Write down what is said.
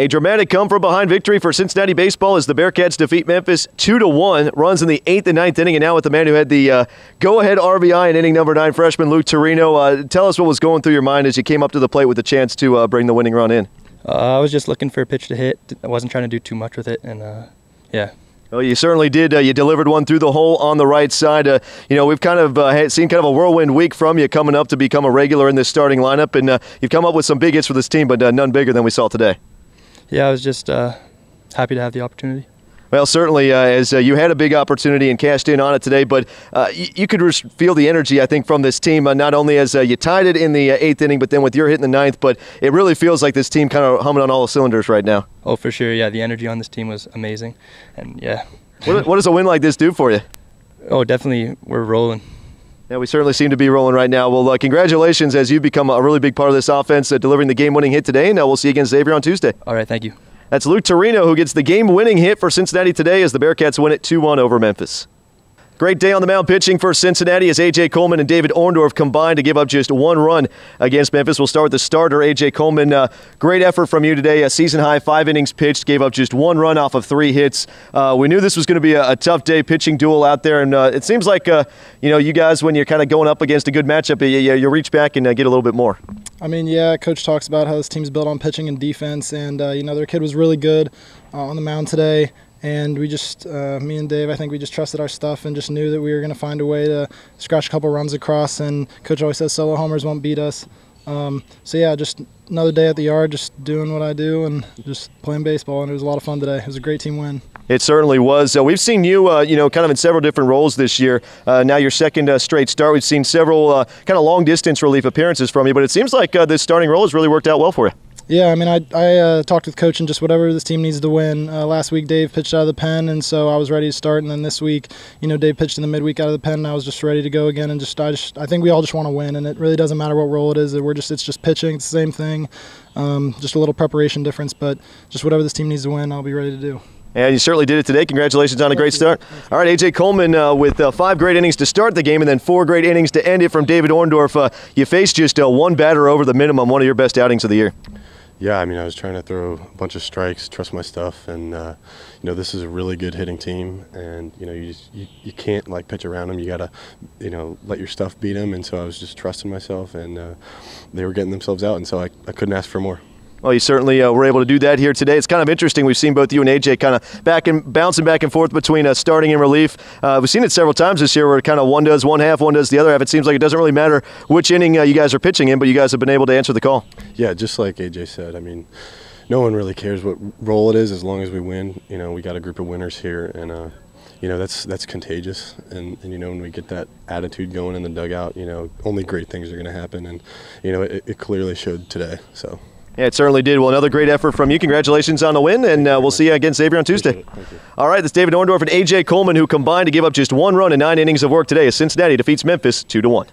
A dramatic come from behind victory for Cincinnati baseball as the Bearcats defeat Memphis two to one. Runs in the eighth and ninth inning, and now with the man who had the uh, go-ahead RBI in inning number nine, freshman Luke Turino. Uh, tell us what was going through your mind as you came up to the plate with the chance to uh, bring the winning run in. Uh, I was just looking for a pitch to hit. I wasn't trying to do too much with it, and uh, yeah. Well, you certainly did. Uh, you delivered one through the hole on the right side. Uh, you know, we've kind of uh, seen kind of a whirlwind week from you coming up to become a regular in this starting lineup, and uh, you've come up with some big hits for this team, but uh, none bigger than we saw today. Yeah, I was just uh, happy to have the opportunity. Well, certainly, uh, as uh, you had a big opportunity and cashed in on it today, but uh, you, you, could feel the energy, I think, from this team, uh, not only as uh, you tied it in the uh, eighth inning, but then with your hit in the ninth. But it really feels like this team kind of humming on all the cylinders right now. Oh, for sure. Yeah, the energy on this team was amazing. And yeah. what, what does a win like this do for you? Oh, definitely. We're rolling. Yeah, we certainly seem to be rolling right now. Well, uh, congratulations as you become a really big part of this offense, uh, delivering the game-winning hit today, and uh, we'll see you against Xavier on Tuesday. All right, thank you. That's Luke Turino who gets the game-winning hit for Cincinnati today as the Bearcats win it 2-1 over Memphis. Great day on the mound pitching for Cincinnati as A.J. Kullman and David Orndorff combined to give up just one run against Memphis. We'll start with the starter, A.J. Kullman. Uh, great effort from you today. A season high, five innings pitched, gave up just one run off of three hits. Uh, we knew this was going to be a, a, tough day pitching duel out there, and uh, it seems like uh, you know you guys, when you're kind of going up against a good matchup, you, you reach back and uh, get a little bit more. I mean, yeah, coach talks about how this team's built on pitching and defense, and uh, you know their kid was really good on the mound today and we just uh, me and Dave I think we just trusted our stuff and just knew that we were going to find a way to scratch a couple runs across and coach always says solo homers won't beat us um, so yeah just another day at the yard just doing what I do and just playing baseball and it was a lot of fun today it was a great team win it certainly was. Uh, we've seen you, uh, you know, kind of in several different roles this year. Uh, now your second uh, straight start. We've seen several uh, kind of long distance relief appearances from you, but it seems like uh, this starting role has really worked out well for you. Yeah, I mean, I, I uh, talked with coach and just whatever this team needs to win. Uh, last week, Dave pitched out of the pen, and so I was ready to start. And then this week, you know, Dave pitched in the midweek out of the pen, and I was just ready to go again. And just I just I think we all just want to win, and it really doesn't matter what role it is. We're just it's just pitching. It's the same thing, um, just a little preparation difference. But just whatever this team needs to win, I'll be ready to do. And you certainly did it today. Congratulations on a great start. All right, A.J. Kullman uh, with uh, five great innings to start the game and then four great innings to end it from David Orndorff. Uh, you faced just uh, one batter over the minimum, one of your best outings of the year. Yeah, I mean, I was trying to throw a bunch of strikes, trust my stuff, and uh, you know, this is a really good hitting team, and you know, you just, you, you can't like pitch around them. You gotta, you know, let your stuff beat them. And so I was just trusting myself, and uh, they were getting themselves out, and so I, I couldn't ask for more. Well, you certainly uh, were able to do that here today. It's kind of interesting. We've seen both you and AJ kind of back and bouncing back and forth between uh, starting and relief. Uh, we've seen it several times this year where kind of one does one half, one does the other half. It seems like it doesn't really matter which inning uh, you guys are pitching in, but you guys have been able to answer the call. Yeah, just like AJ said. I mean, no one really cares what role it is as long as we win. You know, we got a group of winners here, and uh, you know that's that's contagious. And, and you know, when we get that attitude going in the dugout, you know, only great things are going to happen. And you know, it, it clearly showed today. So. Yeah, it certainly did. Well, another great effort from you. Congratulations on the win, and uh, we'll see you again, Xavier on Tuesday. All right, that's David Orndorff and A.J. Kullman, who combined to give up just one run in nine innings of work today as Cincinnati defeats Memphis 2 to 1.